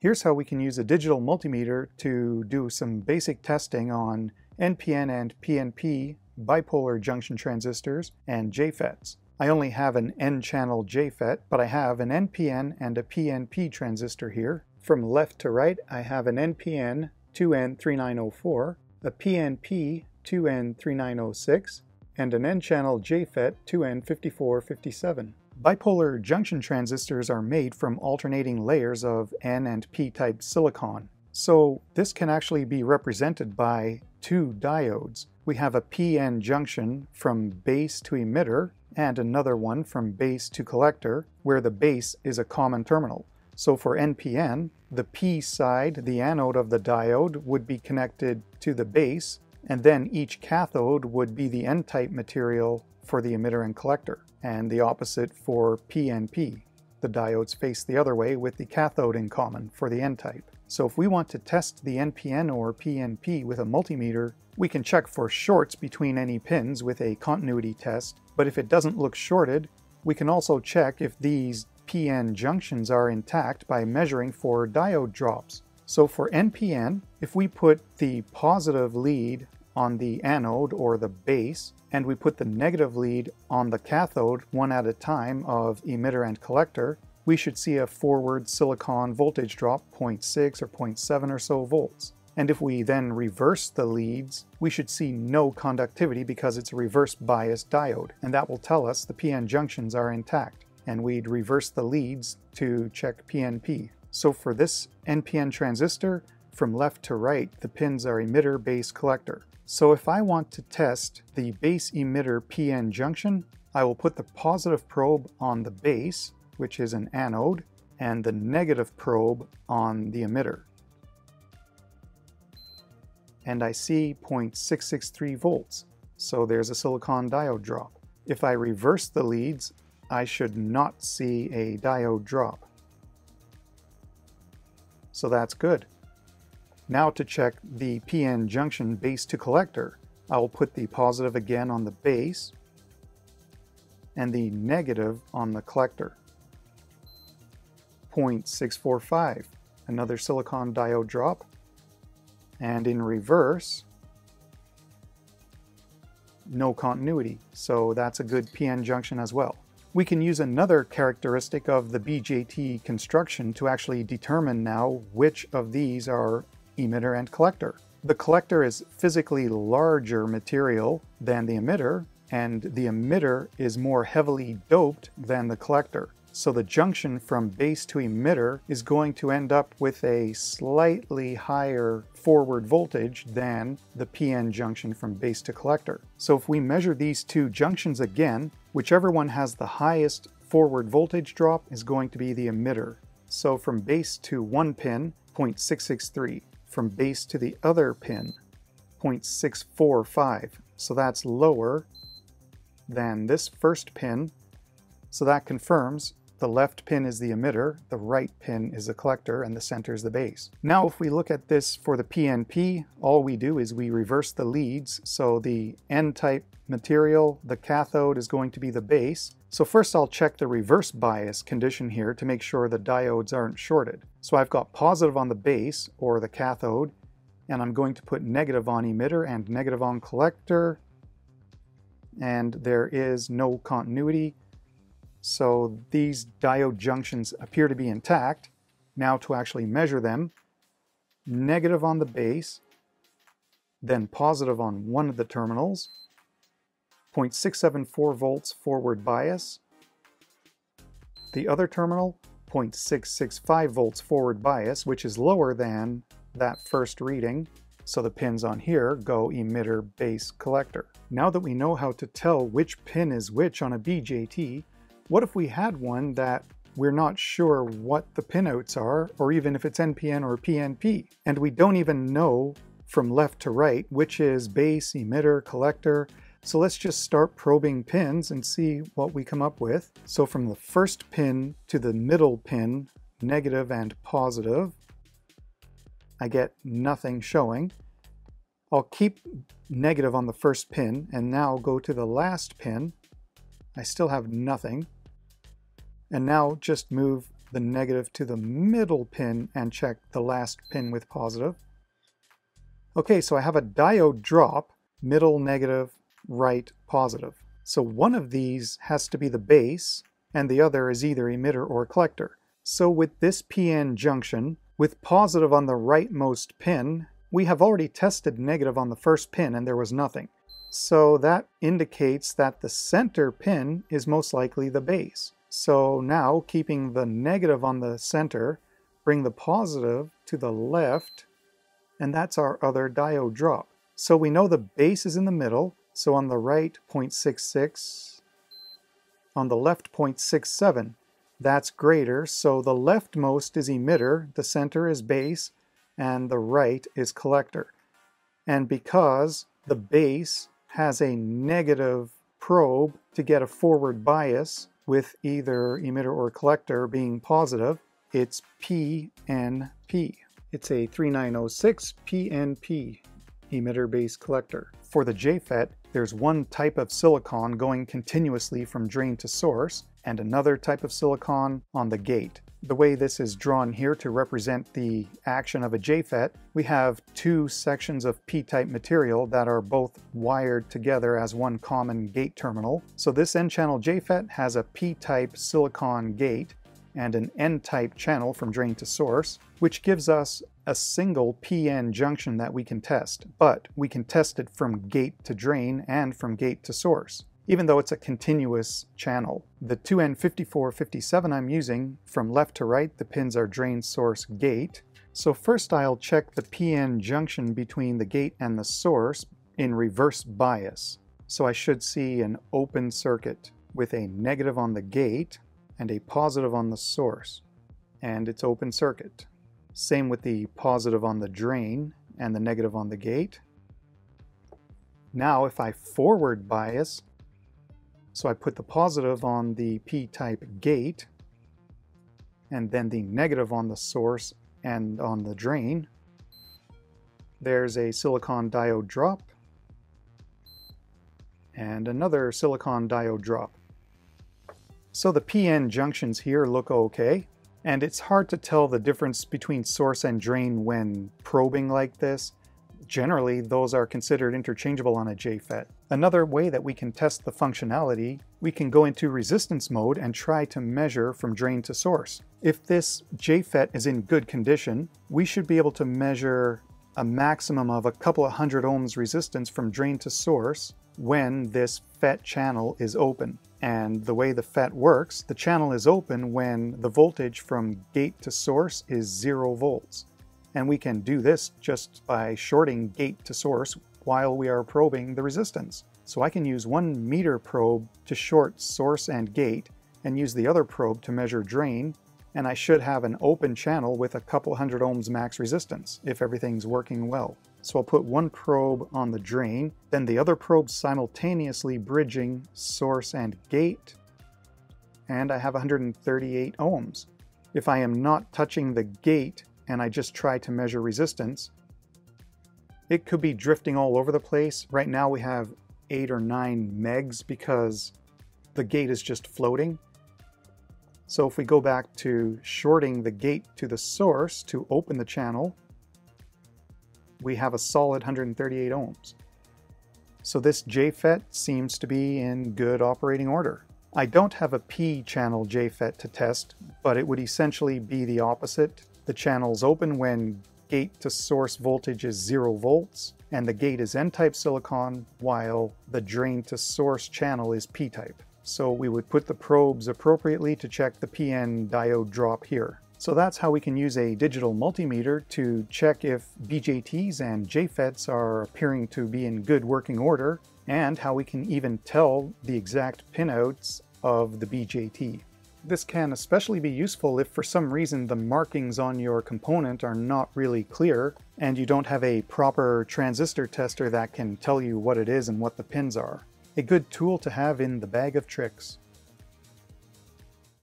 Here's how we can use a digital multimeter to do some basic testing on NPN and PNP bipolar junction transistors and JFETs. I only have an N-channel JFET, but I have an NPN and a PNP transistor here. From left to right, I have an NPN 2N3904, a PNP 2N3906, and an N-channel JFET 2N5457. Bipolar junction transistors are made from alternating layers of N and P-type silicon. So this can actually be represented by two diodes. We have a PN junction from base to emitter and another one from base to collector where the base is a common terminal. So for NPN, the P side, the anode of the diode, would be connected to the base and then each cathode would be the N-type material for the emitter and collector and the opposite for PNP. The diodes face the other way with the cathode in common for the N-type. So if we want to test the NPN or PNP with a multimeter, we can check for shorts between any pins with a continuity test, but if it doesn't look shorted, we can also check if these PN junctions are intact by measuring for diode drops. So for NPN, if we put the positive lead on the anode or the base, and we put the negative lead on the cathode one at a time of emitter and collector, we should see a forward silicon voltage drop 0.6 or 0.7 or so volts. And if we then reverse the leads, we should see no conductivity because it's a reverse bias diode, and that will tell us the PN junctions are intact. And we'd reverse the leads to check PNP. So for this NPN transistor, from left to right, the pins are emitter, base, collector. So if I want to test the base emitter PN junction, I will put the positive probe on the base, which is an anode, and the negative probe on the emitter. And I see 0.663 volts, so there's a silicon diode drop. If I reverse the leads, I should not see a diode drop. So that's good. Now to check the PN junction base to collector, I will put the positive again on the base and the negative on the collector. 0.645, another silicon diode drop. And in reverse, no continuity, so that's a good PN junction as well. We can use another characteristic of the BJT construction to actually determine now which of these are emitter and collector. The collector is physically larger material than the emitter, and the emitter is more heavily doped than the collector. So the junction from base to emitter is going to end up with a slightly higher forward voltage than the PN junction from base to collector. So if we measure these two junctions again, whichever one has the highest forward voltage drop is going to be the emitter. So from base to one pin, 0.663 from base to the other pin, 0.645. So that's lower than this first pin. So that confirms the left pin is the emitter, the right pin is the collector, and the center is the base. Now if we look at this for the PNP, all we do is we reverse the leads. So the N-type material, the cathode is going to be the base. So first I'll check the reverse bias condition here to make sure the diodes aren't shorted. So I've got positive on the base, or the cathode, and I'm going to put negative on emitter and negative on collector, and there is no continuity. So these diode junctions appear to be intact. Now to actually measure them, negative on the base, then positive on one of the terminals, 0.674 volts forward bias. The other terminal, 0.665 volts forward bias, which is lower than that first reading. So the pins on here go emitter base collector. Now that we know how to tell which pin is which on a BJT, what if we had one that we're not sure what the pinouts are, or even if it's NPN or PNP, and we don't even know from left to right which is base, emitter, collector, so let's just start probing pins and see what we come up with. So from the first pin to the middle pin, negative and positive, I get nothing showing. I'll keep negative on the first pin and now go to the last pin. I still have nothing. And now just move the negative to the middle pin and check the last pin with positive. Okay, so I have a diode drop, middle negative, right positive. So one of these has to be the base, and the other is either emitter or collector. So with this PN junction, with positive on the rightmost pin, we have already tested negative on the first pin and there was nothing. So that indicates that the center pin is most likely the base. So now, keeping the negative on the center, bring the positive to the left, and that's our other diode drop. So we know the base is in the middle, so on the right 0.66, on the left 0.67. That's greater, so the leftmost is emitter, the center is base, and the right is collector. And because the base has a negative probe to get a forward bias with either emitter or collector being positive, it's PNP. It's a 3906 PNP emitter base collector. For the JFET, there's one type of silicon going continuously from drain to source and another type of silicon on the gate. The way this is drawn here to represent the action of a JFET, we have two sections of P-type material that are both wired together as one common gate terminal. So this N-channel JFET has a P-type silicon gate and an N-type channel from drain to source, which gives us a single PN junction that we can test, but we can test it from gate to drain and from gate to source even though it's a continuous channel. The 2N5457 I'm using, from left to right, the pins are drain source gate. So first I'll check the PN junction between the gate and the source in reverse bias. So I should see an open circuit with a negative on the gate and a positive on the source. And it's open circuit. Same with the positive on the drain and the negative on the gate. Now if I forward bias, so I put the positive on the p-type gate and then the negative on the source and on the drain. There's a silicon diode drop and another silicon diode drop. So the PN junctions here look okay, and it's hard to tell the difference between source and drain when probing like this. Generally, those are considered interchangeable on a JFET. Another way that we can test the functionality, we can go into resistance mode and try to measure from drain to source. If this JFET is in good condition, we should be able to measure a maximum of a couple of hundred ohms resistance from drain to source when this FET channel is open. And the way the FET works, the channel is open when the voltage from gate to source is zero volts. And we can do this just by shorting gate to source while we are probing the resistance. So I can use one meter probe to short source and gate and use the other probe to measure drain and I should have an open channel with a couple hundred ohms max resistance if everything's working well. So I'll put one probe on the drain, then the other probe simultaneously bridging source and gate, and I have 138 ohms. If I am not touching the gate and I just try to measure resistance, it could be drifting all over the place. Right now we have eight or nine megs because the gate is just floating. So if we go back to shorting the gate to the source to open the channel, we have a solid 138 ohms. So this JFET seems to be in good operating order. I don't have a P channel JFET to test, but it would essentially be the opposite. The channel's open when gate to source voltage is 0 volts, and the gate is N-type silicon, while the drain to source channel is P-type. So we would put the probes appropriately to check the PN diode drop here. So that's how we can use a digital multimeter to check if BJTs and JFETs are appearing to be in good working order, and how we can even tell the exact pinouts of the BJT. This can especially be useful if for some reason the markings on your component are not really clear and you don't have a proper transistor tester that can tell you what it is and what the pins are. A good tool to have in the bag of tricks.